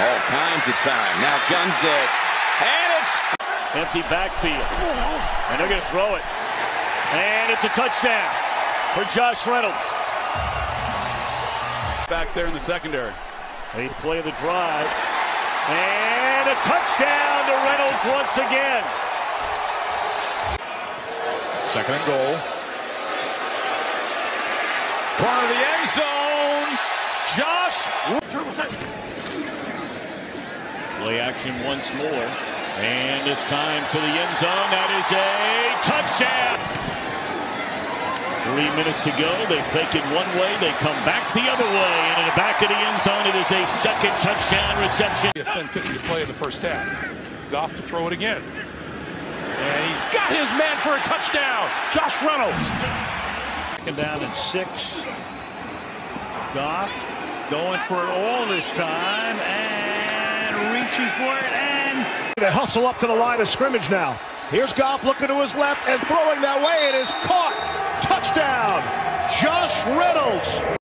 All kinds of time. Now guns it. And it's empty backfield. And they're going to throw it. And it's a touchdown for Josh Reynolds. Back there in the secondary. Eighth play of the drive. And a touchdown to Reynolds once again. Second and goal. Corner of the end zone. Josh. Play action once more. And this time to the end zone. That is a touchdown. Three minutes to go. They fake it one way. They come back the other way. And in the back of the end zone, it is a second touchdown reception. A 10-50 to play in the first half. Goff to throw it again. And he's got his man for a touchdown. Josh Reynolds. Second down at six. Goff going for it all this time and reaching for it and they hustle up to the line of scrimmage now. Here's Goff looking to his left and throwing that way. It is caught. Touchdown. Josh Reynolds.